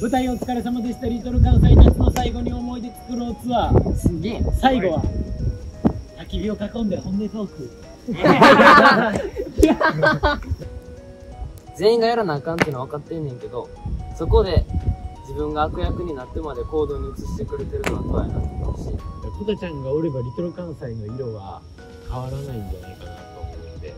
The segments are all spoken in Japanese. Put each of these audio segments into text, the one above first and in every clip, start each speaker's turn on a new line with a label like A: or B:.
A: 舞台お疲れ様でした。リトル関西夏の最後に思い出作ろうツアー
B: すげえ。
A: 最後は焚き火を囲んで本音トーク。
C: 全員がやらなあかんっていうのは分かってんねんけど、そこで自分が悪役になってまで行動に移してくれてるのはどうやなと思うし、
A: コタちゃんがおればリトル関西の色は変わらないんじゃないかなと思って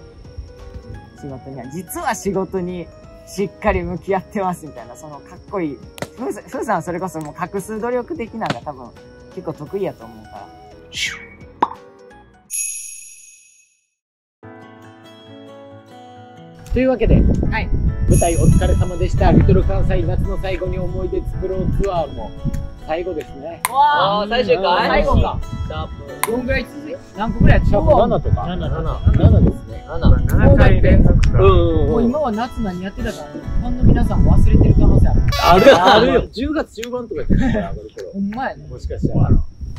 B: 仕事には実は仕事にしっかり向き合ってますみたいなそのかっこいい。ふうさふうさんはそれこそもう隠す努力的なのが多分結構得意やと思うから。
A: というわけで、
B: はい。
A: 舞台お疲れ様でした。リトル関西夏の最後に思い出作ろうツアーも。最後ですね。
B: わ
C: あ。ー最終回
B: 最後か。どんぐらい続い何個ぐらいやって
A: シャープ7とか。
C: 7
A: 7ですね。
C: 7。
D: 7回連続か。
A: うん
B: もう今は夏何やってたかファンの皆さん忘れてる可能性ある。
A: あるあるよ。10月中盤とかやってたから上がる頃。
B: ほんまやね。
A: もしかしたら。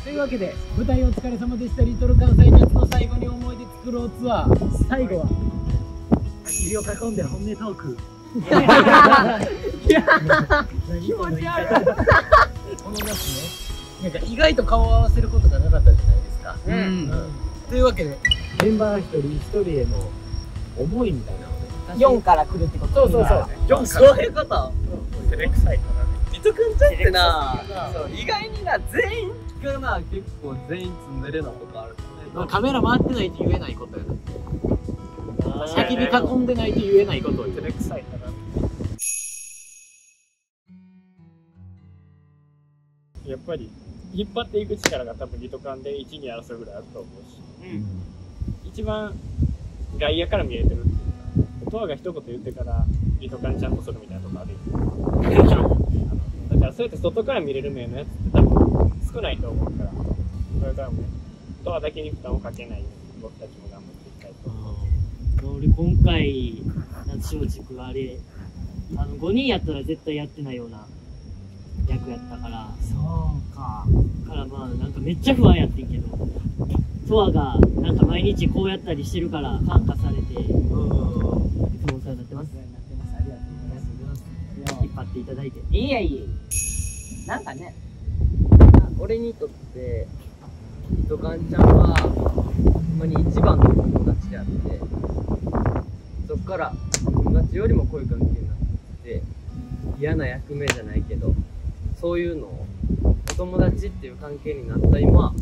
A: というわけで舞台お疲れ様でした。リトル関西夏の最後に思い出作ろうツアー。最後は焚き火を囲んで本音トーク。気持ち悪い。この夏ねなんか意外と顔を合わせることがなかったじゃないですか、
B: うん。
A: うん。というわけでメンバー一人一人への思いみたいなの。をね
B: 4から来るってこと？
A: そうそうそう。
C: 4そういうこと。
D: 照れくさいからね。
C: リトくんちゃってな、そう意外にな、全員がな、結構全員ツンデレなとこある
A: まあカメラ回ってないと言えないことやな焚き火囲んでないと言えないことを
D: 照れくさいから。やっぱり、引っ張っていく力が多分リトカンで1、2争うぐらいあると思うし、一番外野から見えてるっていうか、トアが一言言ってからリトカンちゃんとするみたいなとこあるよ。だからそうやって外から見れる面のやつって多分少ないと思うから、これからもね、トアだけに負担をかけないように僕たちも頑張っていきたいと思います。
E: 俺今回夏松竹あれあの5人やったら絶対やってないような役やったから。
B: そうか。
E: からまあなんかめっちゃ不安やってんけど。トアがなんか毎日こうやったりしてるから感化されて。いつもお世話になってます。
B: ありがとうございます。
E: 引っ張っていただいて。
B: いいやいいやなんかね
C: 俺にとって、リトカンちゃんは、ほんまに一番の友達であって、そっから友達よりも濃い関係になって、嫌な役目じゃないけど、そういうのを、お友達っていう関係になった今、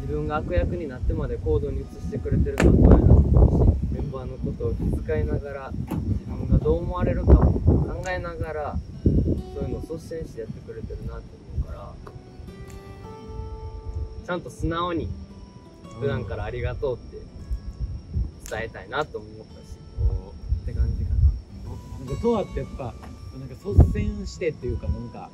C: 自分が悪役になってまで行動に移してくれてるのはどうやなと思うし、メンバーのことを気遣いながら、自分がどう思われるかを考えながら、そういうのを率先してやってくれてるなって思うから、ちゃんと素直に普段からありがとうって伝えたいなと思ったし、って感じかな。
A: なんかトアってやっぱなんか率先してっていうかなんか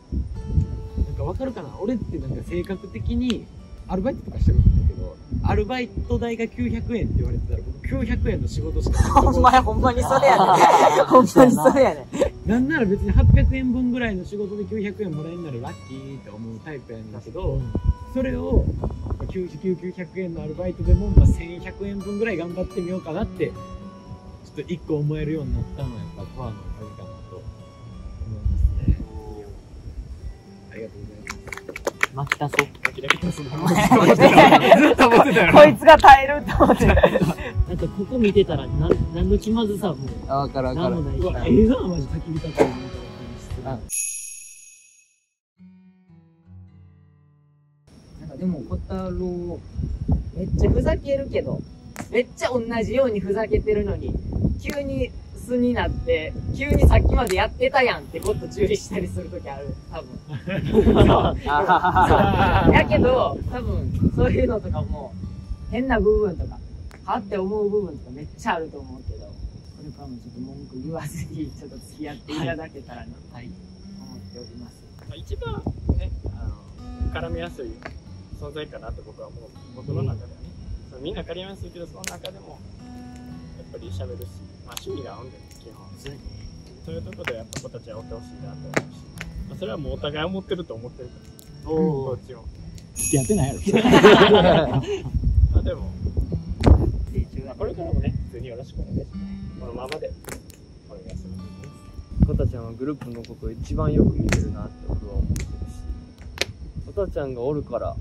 A: なんかわかるかな？俺ってなんか性格的にアルバイトとかしてるんだけどアルバイト代が900円って言われてたら僕900円の仕事しか
B: ほんまやほんまにそれやね。ほんまにそれやね。
A: なんなら別に800円分ぐらいの仕事で900円もらえるならラッキーって思うタイプやねんだけど、それをまあ99900円のアルバイトでも、まあ、1100円分ぐらい頑張ってみようかなってちょっと一個思えるようになったのはやっぱトアのおかりがとうございます。
E: 巻き足そう。
B: ずっと思ってたよこいつが耐えると思って
E: なんかここ見てたらなん何の気まずさも。
C: あ、わかるわかる。
E: 何もないう
A: わええなマジ焚き火かかるなんか
C: あ。
B: なんかでも小太郎めっちゃふざけるけどめっちゃ同じようにふざけてるのに急に素になって急にさっきまでやってたやんってこと注意したりするときある。多分。やけど多分そういうのとかも変な部分とかはって思う部分とかめっちゃあると思うけどこれからもちょっと文句言わずにちょっと付き合っていただけたらな、はい、思っております。
D: まあ一番ね、あの、絡みやすい存在かなと僕は思う。僕の中ではね。みんな絡みやすいけど、その中でも、ぱり喋るし、まあ趣味が合うんだよね、基本。そういうところでやっぱ子たちはおってほしいなと思うし、まあ、それはもうお互い思ってると思ってるから、こっちも。
A: 付き合ってないやろ
D: まあでも、まあこれからもね、普通によろしくお願いします。このままでお願いします。
C: コタちゃんはグループのことを一番よく見てるなって僕は思ってるし、コタちゃんがおるから、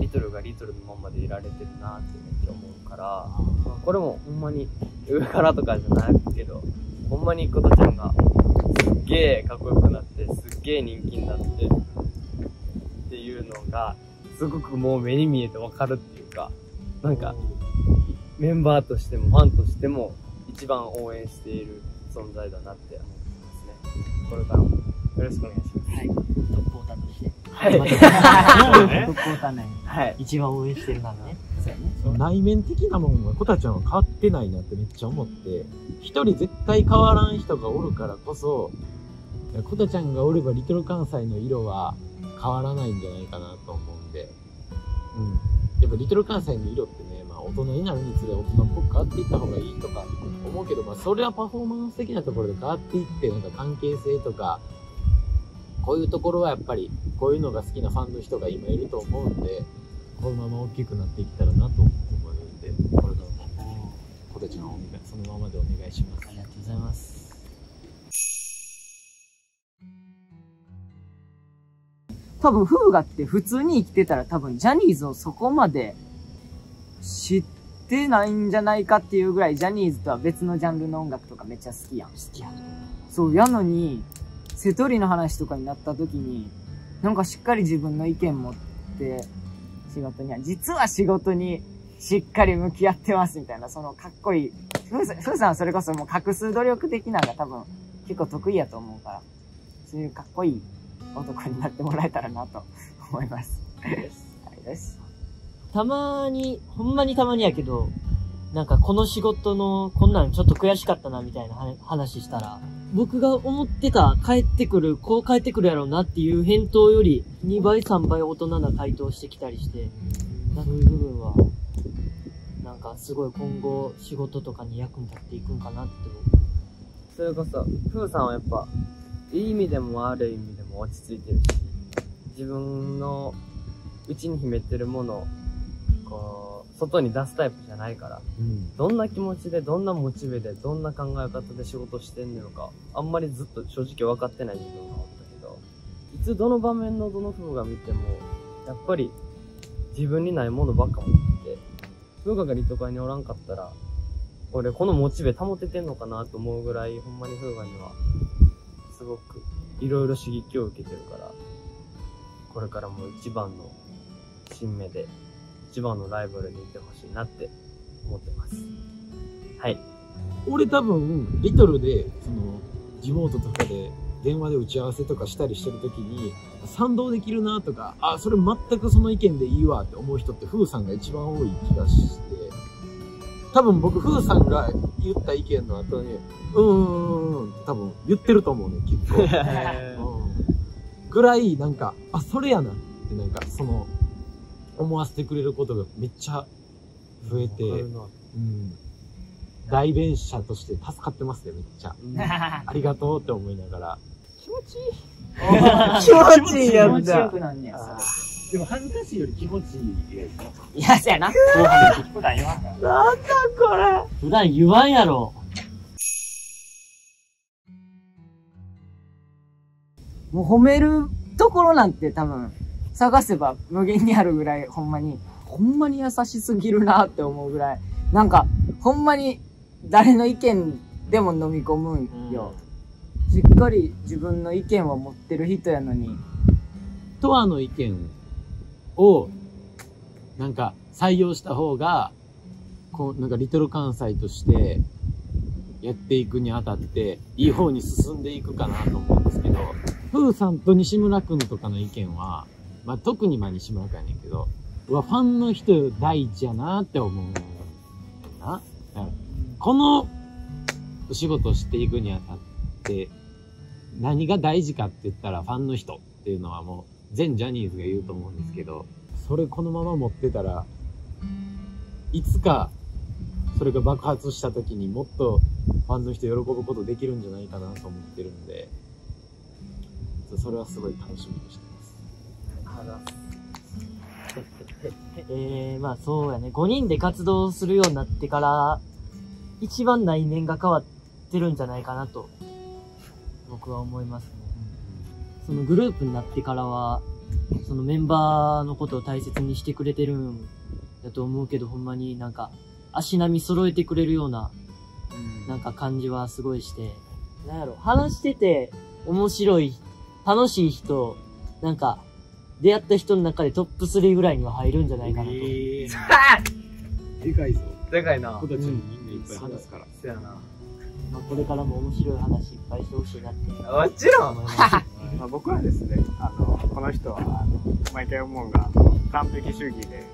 C: リトルがリトルのままでいられてるなってめっちゃ思うから、まあこれもほんまに上からとかじゃないけど、ほんまにコタちゃんがすっげえかっこよくなって、すっげえ人気になって、っていうのが、すごくもう目に見えてわかるっていうか、なんか、メンバーとしてもファンとしても一番応援している存在だなって思ってますね。これからもよろしくお願いします。
E: はい。トップオーターとして。
C: はい。
E: トップオーター内
C: はい。
E: 一番応援してるならね。
A: 内面的なもんはコタちゃんは変わってないなってめっちゃ思って、一人絶対変わらん人がおるからこそ、コタちゃんがおればリトル関西の色は変わらないんじゃないかなと思うんで、うん。やっぱリトル関西の色ってね、まあ大人になるにつれ大人っぽく変わっていった方がいいとか思うけど、まあそれはパフォーマンス的なところで変わっていって、なんか関係性とか、こういうところはやっぱり、こういうのが好きなファンの人が今いると思うんで、このまま大きくなっていけたらなと思うんで、これからも、コタちゃんをお願いそのままでお願いします
E: あ。りがとうございます。
B: 多分、フーガって普通に生きてたら多分、ジャニーズをそこまで知ってないんじゃないかっていうぐらい、ジャニーズとは別のジャンルの音楽とかめっちゃ好きやん。好きやそう、やのに、瀬戸りの話とかになった時に、なんかしっかり自分の意見持って、仕事には、実は仕事にしっかり向き合ってますみたいな、そのかっこいい。ふーさん、ふーさんはそれこそもう隠す努力的なのが多分結構得意やと思うから、そういうかっこいい男になってもらえたらなと思います。はい、です。
E: たまに、ほんまにたまにやけど、なんかこの仕事のこんなんちょっと悔しかったなみたいな話したら、僕が思ってた帰ってくる、こう帰ってくるやろうなっていう返答より2倍3倍大人な回答してきたりして、そういう部分は、なんかすごい今後仕事とかに役に立っていくんかなって思う。
C: それこそ、ふーさんはやっぱ、いい意味でも悪い意味でも落ち着いてるし、自分の内に秘めてるものを、こう、外に出すタイプじゃないから、
A: うん。
C: どんな気持ちで、どんなモチベで、どんな考え方で仕事してんのか、あんまりずっと正直分かってない自分がおったけど、いつどの場面のどの風が見ても、やっぱり自分にないものばっか持ってて、風雅がリトカイにおらんかったら、俺このモチベ保ててんのかなと思うぐらい、ほんまに風雅には、すごくいろいろ刺激を受けてるから、これからも一番の新芽で、一番のライバルにいてほしいなって思ってます。はい。
A: 俺多分、リトルで、その、リモートとかで電話で打ち合わせとかしたりしてるときに、賛同できるなとか、あ、それ全くその意見でいいわって思う人って、フーさんが一番多い気がして、多分僕、フーさんが言った意見の後に、うーん、うんうんうんって多分言ってると思うね、きっと。うんぐらい、なんか、あ、それやなって、なんか、その、思わせてくれることがめっちゃ増えて、うん。代弁者として助かってますね、めっちゃ。ありがとうって思いながら。
B: 気持ちいいや
A: 気持ちよ
B: くなんねや。
A: でも恥ずかしいより気持ちいいや
B: いや、そやな。
E: 後半で普段言わんから。
B: これ。
E: 普段言わんやろ。
B: もう褒めるところなんて多分、探せば無限にあるぐらい、ほんまに、ほんまに優しすぎるなって思うぐらい、なんか、ほんまに誰の意見でも飲み込むんよ。しっかり自分の意見を持ってる人やのに、
A: とわの意見を、なんか採用した方が、こう、なんかリトル関西としてやっていくにあたって、いい方に進んでいくかなと思うんですけど、ふーさんと西村くんとかの意見は、まあ、特にま西村くんやねんけど、うわ、ファンの人第一やなって思うな。だからこのお仕事をしていくにあたって、何が大事かって言ったらファンの人っていうのはもう全ジャニーズが言うと思うんですけど、それこのまま持ってたら、いつかそれが爆発した時にもっとファンの人喜ぶことできるんじゃないかなと思ってるんで、それはすごい楽しみにしてます。
E: えー、まあそうやね。5人で活動するようになってから、一番内面が変わってるんじゃないかなと僕は思いますね。そのグループになってからは、そのメンバーのことを大切にしてくれてるんだと思うけど、ほんまになんか、足並み揃えてくれるような、なんか感じはすごいして、なんやろ、話してて面白い、楽しい人、なんか、出会った人の中でトップ3ぐらいには入るんじゃないかなと。
A: えー、でかいぞ。
C: でかいな
A: 子たちにみんないっぱい話すから。
C: そやな
E: まあ、これからも面白い話いっぱいしてほしいなって
C: もちろん
E: 思います。
D: まあ、僕はですねあのこの人はあの毎回思うのが完璧主義で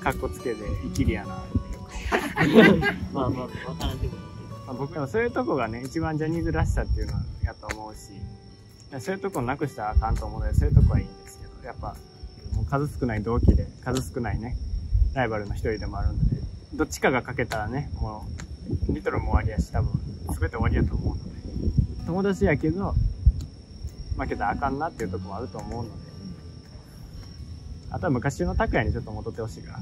D: かっこつけで生きりやな
E: まあまあ、わからんでもない
D: まあ、僕はそういうとこがね一番ジャニーズらしさっていうのやと思うしそういうとこなくしたらあかんと思うのでそういうとこはいいんですけどやっぱもう数少ない同期で数少ないねライバルの一人でもあるのでどっちかが欠けたらねもうリトルも終わりやし多分全て終わりやと思うので。友達やけど負けたらあかんなっていうとこもあると思うので。あとは昔の拓也にちょっと戻ってほしいから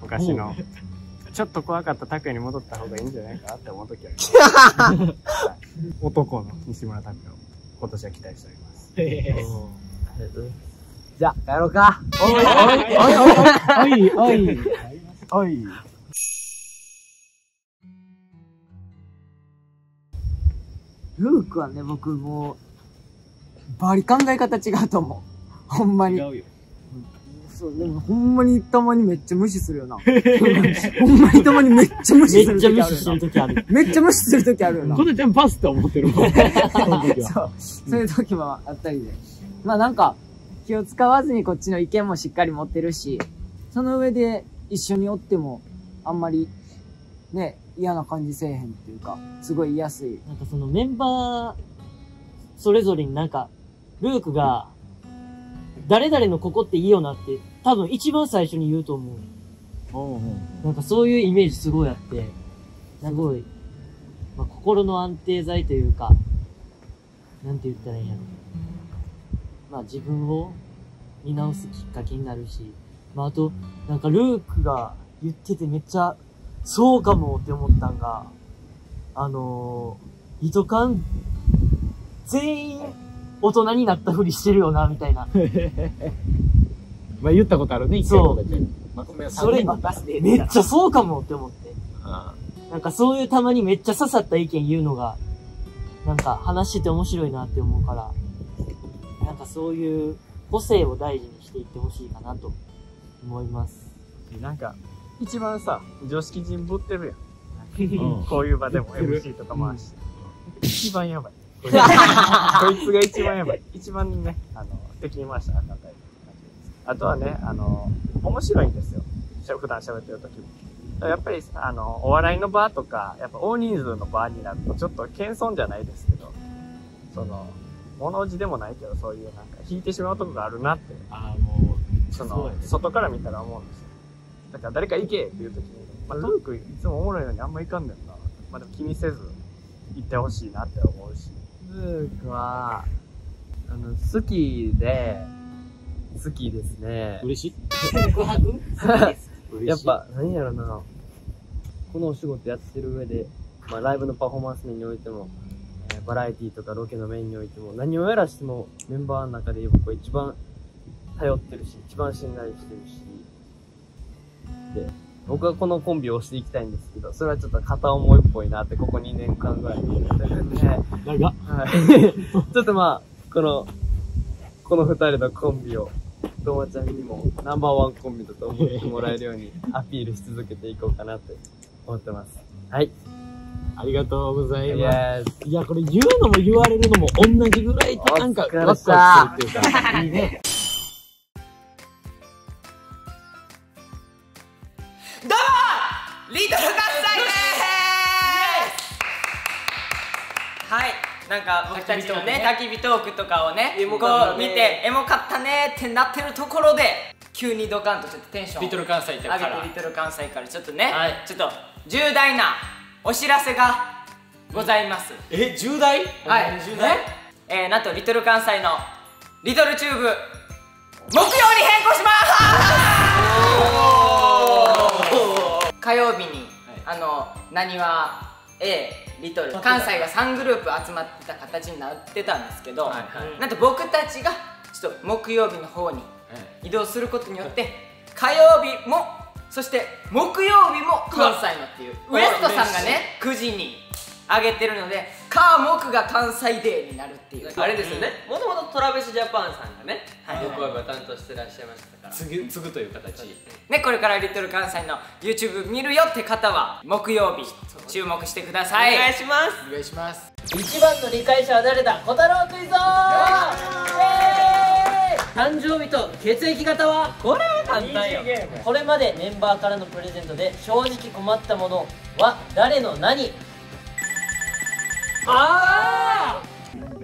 D: 昔の。ちょっと怖かった拓也に戻った方がいいんじゃないかなって思う時はありますはい。男の西村拓也を今年は期待しております
C: じゃあ帰ろうか
A: おいおいおいおい
D: おい
B: ルークはね、僕もう、バリ考え方違うと思う。ほんまに。
A: 違うよ。
B: そう、でもほんまにたまにめっちゃ無視するよな。ほんまにたまにめっちゃ無視する
E: めっちゃ無視
B: 時ある
E: 時ある。
B: めっちゃ無視する時あるよな
A: こ。のちゃんパスって思ってるもん。その時は。
B: そう。そういう時もあったりで。まあなんか、気を使わずにこっちの意見もしっかり持ってるし、その上で一緒におっても、あんまり、ね、嫌な感じせえへんっていうか、すごい言いやすい。
E: なんかそのメンバー、それぞれになんか、ルークが、誰々のここっていいよなって、多分一番最初に言うと思う。
A: おうおう
E: なんかそういうイメージすごいあって、すごい、まあ、心の安定剤というか、なんて言ったらいいんやろ。まあ自分を見直すきっかけになるし、まああと、なんかルークが言っててめっちゃ、そうかもって思ったんが、あのー、糸感、全員大人になったふりしてるよな、みたいな。
A: まあ言ったことあるね、一回
E: そう。
A: まあごめん
E: それめっちゃそうかもって思って。
A: あ
E: なんかそういうたまにめっちゃ刺さった意見言うのが、なんか話してて面白いなって思うから、かそういう個性を大事にしていってほしいかなと思います。
D: なんか一番さ常識人ぶってるやん。
A: うん。
D: こういう場でも MC とか回し。て、一番やばい。こいつこいつが一番やばい。一番ねあの敵に回したらあかんタイプあとはねあの面白いんですよ。しゃ普段喋ってる時も。やっぱりあのお笑いの場とかやっぱ大人数の場になるとちょっと謙遜じゃないですけど。その物おじでもないけどそういうなんか引いてしまうとこがあるなって。
A: あー、もう、
D: その。外から見たら思うんですよ。だから誰か行けっていう時に、まあ、ルークいつもおもろいのにあんま行かんねんな。まあでも気にせず行ってほしいなって思うし。
C: ルークは、あの、好きで、好きですね。
A: 嬉しい？
B: 告白？
A: 嬉しい。
C: やっ、ぱ、何やろな、このお仕事やってる上で、まあ、ライブのパフォーマンス面においても、えーバラエティとかロケの面においても、何をやらしてもメンバーの中で僕は一番頼ってるし、一番信頼してるし、で、僕はこのコンビを推していきたいんですけど、それはちょっと片思いっぽいなって、ここ2年間ぐらい思ってるんで、
A: 誰が
C: はい。ちょっとまあ、この、この二人のコンビを、ともちゃんにもナンバーワンコンビだと思ってもらえるようにアピールし続けていこうかなって思ってます。はい。
A: ありがとうござい
C: イ
A: ます。いや、これ言うのも言われるのも同じぐらいとなんかワクワクする
C: さ
A: っていうか、いいね。
F: リトル合祭です。はい。なんか僕たちのね焚き火トークとかをねこう見てエモかったねってなってるところで急にドカンとちょっとテンション
G: リトル関西
F: 上げ
G: から。
F: てリトル関西からちょっとね、
G: はい。
F: ちょっと重大なお知らせがございます、
G: え重大？
F: はい。
G: 重大？
F: え？ー、なんとリトル関西のリトルチューブ木曜に変更します！火曜日に、あのなにわ A リトル関西が3グループ集まってた形になってたんですけど、
C: はいはい。
F: なんと僕たちがちょっと木曜日の方に移動することによって火曜日もそして木曜日も関西のっていうウエストさんがね9時に上げてるので火木が関西デーになるっていう。
C: あれですよね。もともとトラベスジャパンさんがね
F: はい。
C: 僕は担当してらっしゃいましたから。
F: 継ぐ継ぐという形。ねこれからリトル関西の YouTube 見るよって方は木曜日注目してください。
C: お願いします。
A: お願いします。
E: 一番の理解者は誰だ？小太郎クイズ誕生日と血液型はこれは簡単よこれまでメンバーからのプレゼントで正直困ったものは誰の何？あ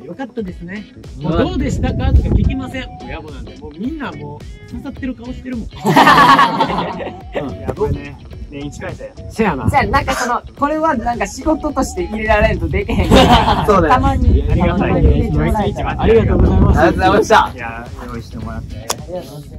A: よかったですね。もうどうでしたかとか聞きません。親もなんで、もうみんなもう刺さってる顔してるもん。
D: やっぱりね、年一回だよ。
A: せやな。
B: じゃあなんかそのこれはなんか仕事として入れられんとできへんから。
C: そうだよ
B: たまに。
D: ありがたい。
A: ありがとうございます。
C: ありがとうございました。
D: いや、用意してもらって。
E: ありがとうございます